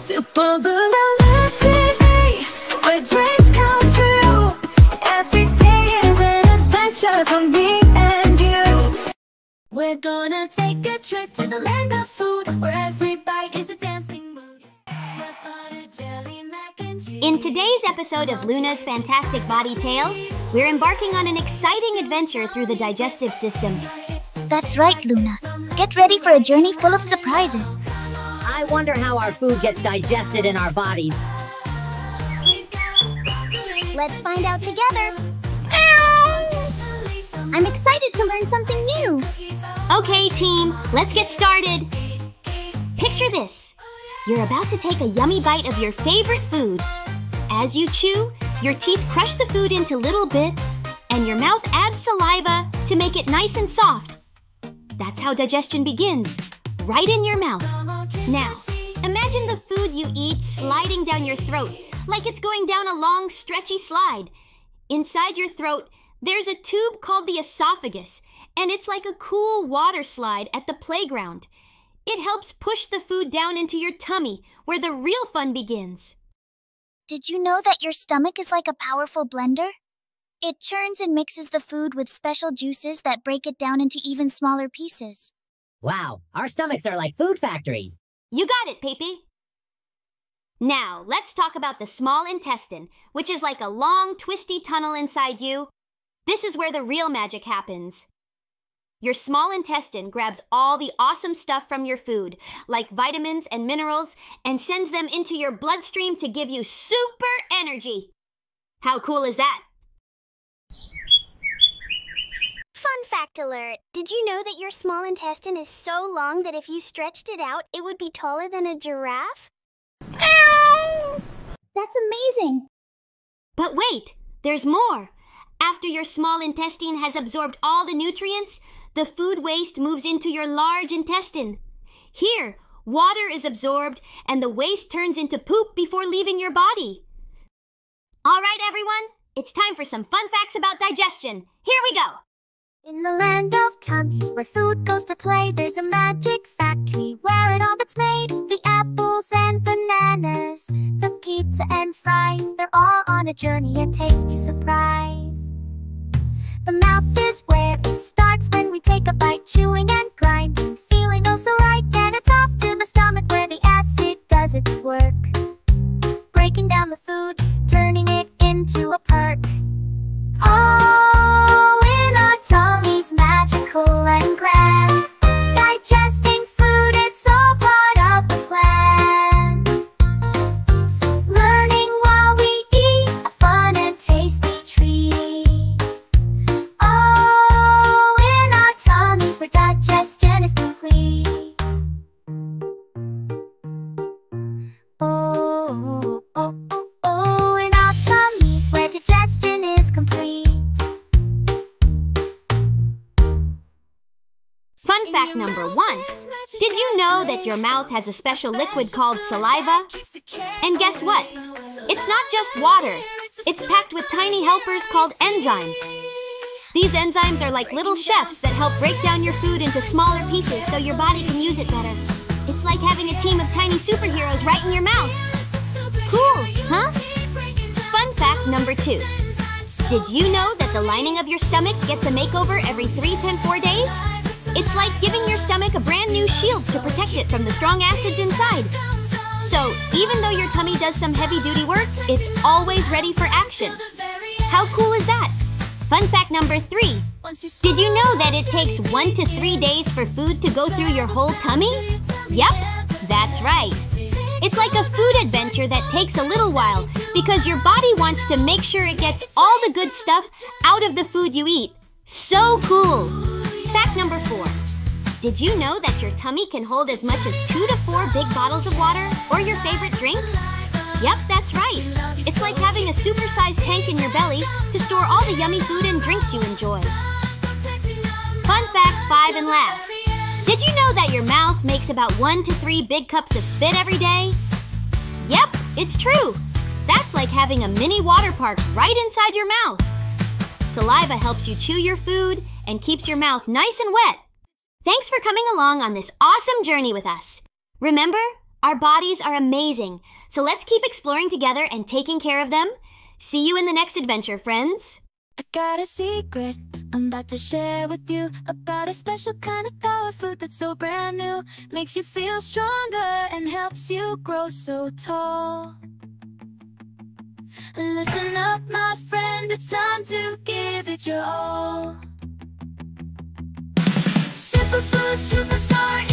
Sip of the love TV, where dreams come true. Every day is an adventure for me and you. We're gonna take a trip to the land of food, where every bite is a dancing mood. Jelly, mac and cheese. In today's episode of Luna's Fantastic Body Tale, we're embarking on an exciting adventure through the digestive system. That's right, Luna. Get ready for a journey full of surprises. I wonder how our food gets digested in our bodies. Let's find out together. I'm excited to learn something new. Okay, team, let's get started. Picture this you're about to take a yummy bite of your favorite food. As you chew, your teeth crush the food into little bits, and your mouth adds saliva to make it nice and soft. That's how digestion begins, right in your mouth. Now, imagine the food you eat sliding down your throat like it's going down a long, stretchy slide. Inside your throat, there's a tube called the esophagus, and it's like a cool water slide at the playground. It helps push the food down into your tummy, where the real fun begins. Did you know that your stomach is like a powerful blender? It churns and mixes the food with special juices that break it down into even smaller pieces. Wow, our stomachs are like food factories. You got it, Pepe. Now, let's talk about the small intestine, which is like a long, twisty tunnel inside you. This is where the real magic happens. Your small intestine grabs all the awesome stuff from your food, like vitamins and minerals, and sends them into your bloodstream to give you super energy. How cool is that? Fun fact alert! Did you know that your small intestine is so long that if you stretched it out, it would be taller than a giraffe? That's amazing! But wait, there's more. After your small intestine has absorbed all the nutrients, the food waste moves into your large intestine. Here, water is absorbed and the waste turns into poop before leaving your body. All right, everyone, it's time for some fun facts about digestion. Here we go. In the land of tummies, where food goes to play, there's a magic factory where it all gets made. The apples and bananas, the pizza and fries, they're all on a journey, a tasty surprise. The mouth is where it starts when we take a bite, chewing and grinding, Fact number one Did you know that your mouth has a special liquid called saliva? And guess what? It's not just water, it's packed with tiny helpers called enzymes. These enzymes are like little chefs that help break down your food into smaller pieces so your body can use it better. It's like having a team of tiny superheroes right in your mouth. Cool, huh? Fun fact number two. Did you know that the lining of your stomach gets a makeover every 3 10 4 days? It's like giving your stomach a brand new shield to protect it from the strong acids inside. So, even though your tummy does some heavy duty work, it's always ready for action. How cool is that? Fun fact number three. Did you know that it takes one to three days for food to go through your whole tummy? Yep, that's right. It's like a food adventure that takes a little while because your body wants to make sure it gets all the good stuff out of the food you eat. So cool! Fact number four. Did you know that your tummy can hold as much as two to four big bottles of water or your favorite drink? Yep, that's right. It's like having a supersized tank in your belly to store all the yummy food and drinks you enjoy. Fun fact five and last. Did you know that your mouth makes about one to three big cups of spit every day? Yep, it's true. That's like having a mini water park right inside your mouth. Saliva helps you chew your food and keeps your mouth nice and wet. Thanks for coming along on this awesome journey with us. Remember, Our bodies are amazing, so let's keep exploring together and taking care of them. See you in the next adventure, friends. I got a secret I'm about to share with you about a special kind of power food that's so brand new. Makes you feel stronger and helps you grow so tall. Listen up, my friend, it's time to give it your all. Superstar,